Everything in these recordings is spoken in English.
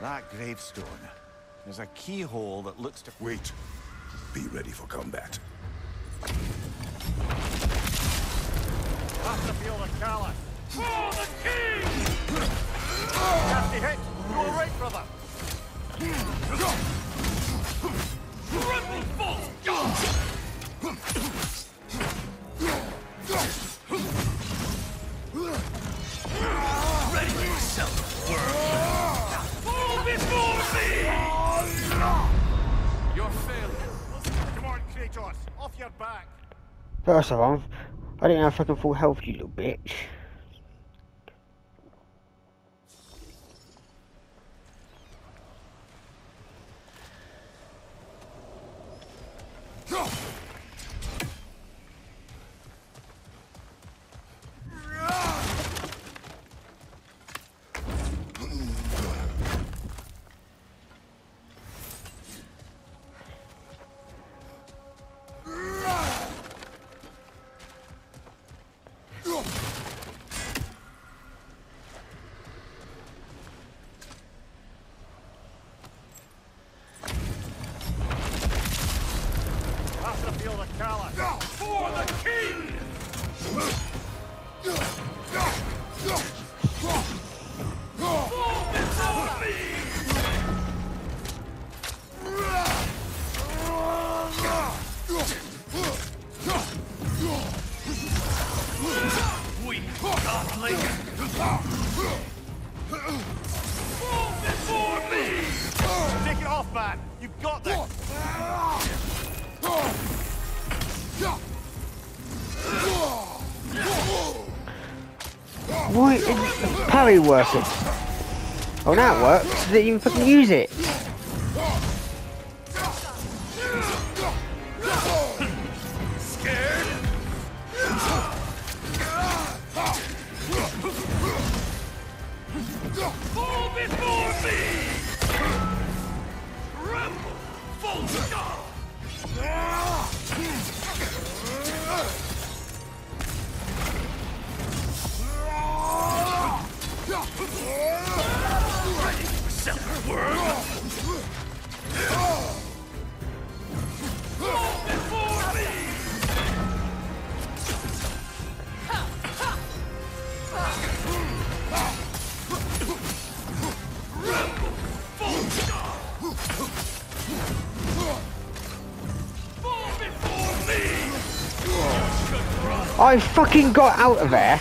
That gravestone. There's a keyhole that looks to... Wait. Be ready for combat. That's the field of Callous. For the king! Nasty hit. You all right, brother? Triple false First of all, I didn't have fucking full health, you little bitch. Why isn't parry working? Oh, it works. Didn't even fucking use it. Fall before Should run. I fucking got out of there.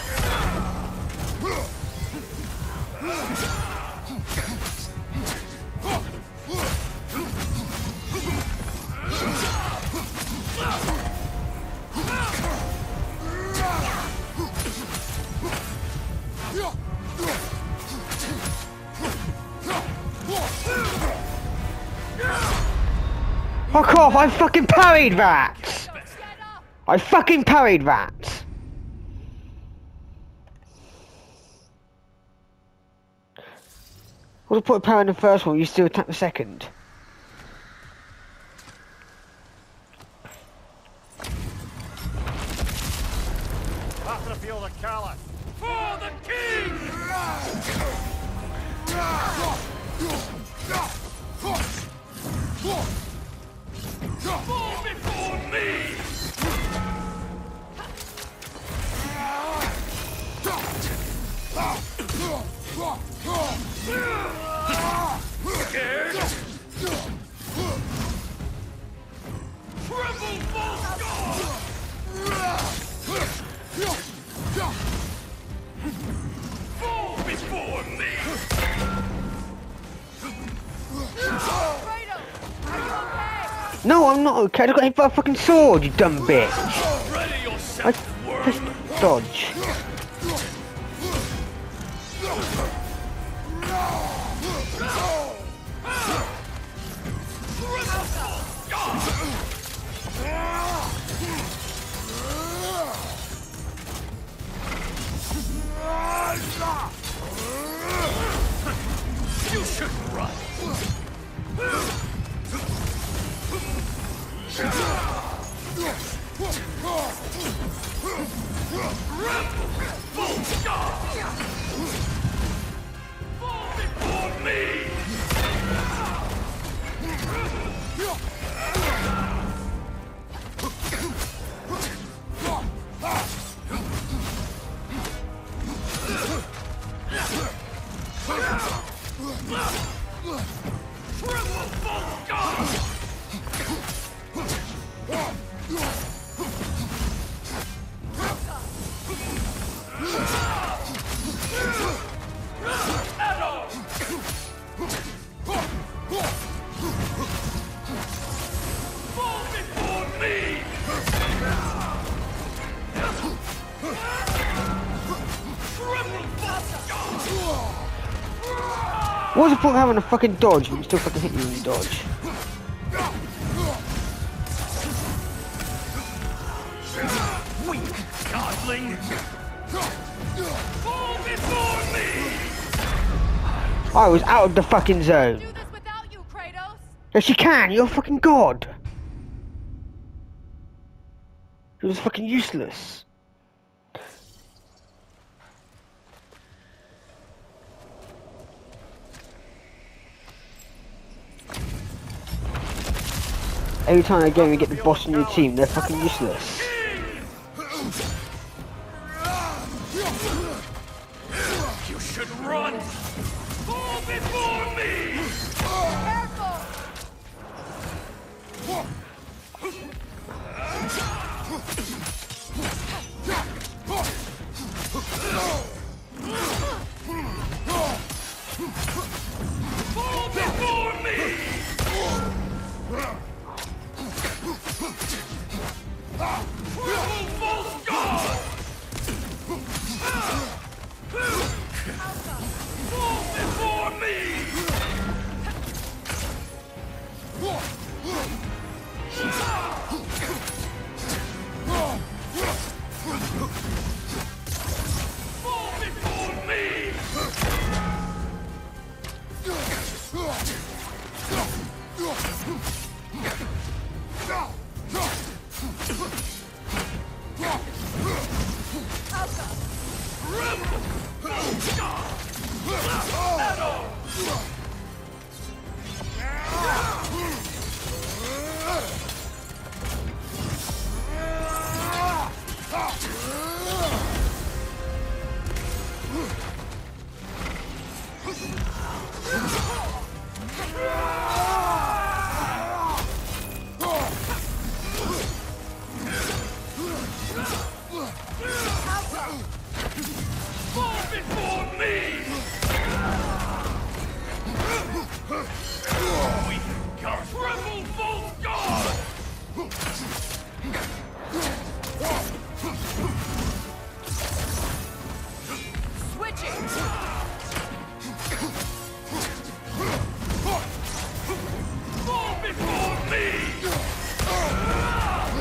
Fuck off, I fucking parried that! I fucking parried that! Would have put a parry in the first one, you still attack the second. No, I'm not okay. I just got hit by a fucking sword, you dumb bitch. I just dodge. You should run! Triple bolt guard! What's the point of having a fucking dodge when you still fucking hit you when you dodge? Weak godling! Fall before me! I was out of the fucking zone. Do this you, Yes, you can. You're a fucking god. It was fucking useless. Every time I game and get the boss in your team, they're fucking useless. You should run! Fall before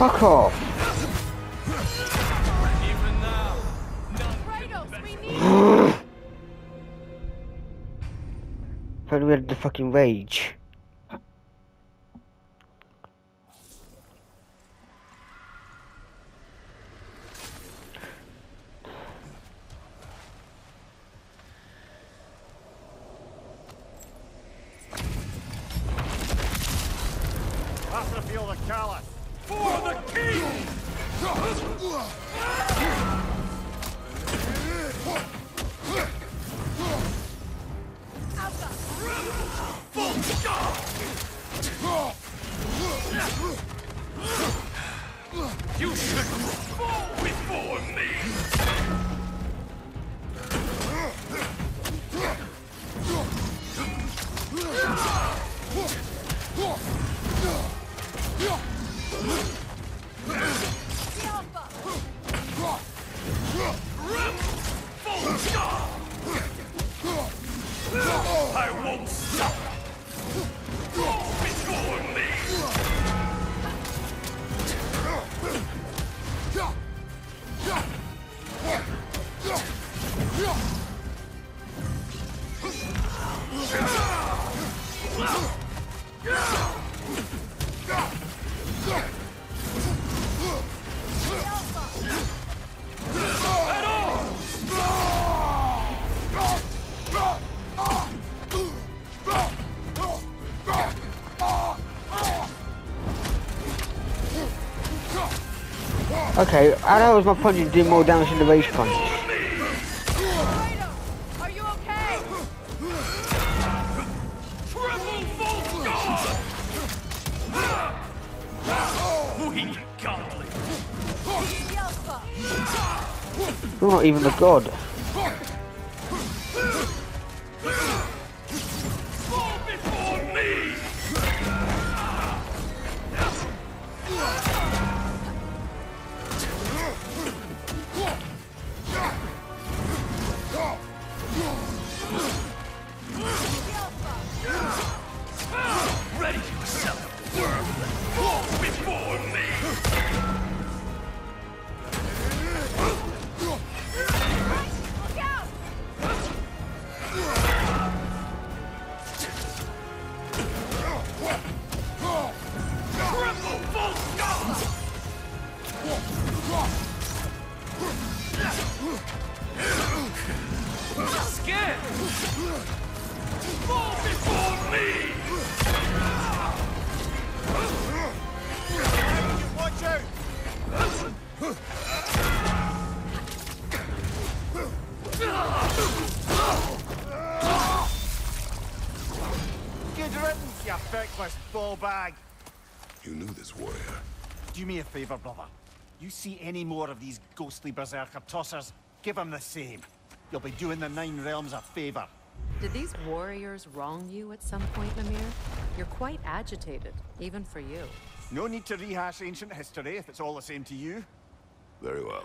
Fuck off. Even we need If only we had the fucking rage. Pass the field of Callous! For the king! Full guard! Okay, how the hell my punch do more damage than the rage punch? You're not even a god. Scared! Fall before me! Watch out! Good riddance, you feckless ball bag! You knew this warrior. Do me a favor, brother. You see any more of these ghostly berserker tossers, give them the same. You'll be doing the Nine Realms a favor. Did these warriors wrong you at some point, Mimir? You're quite agitated, even for you. No need to rehash ancient history if it's all the same to you. Very well.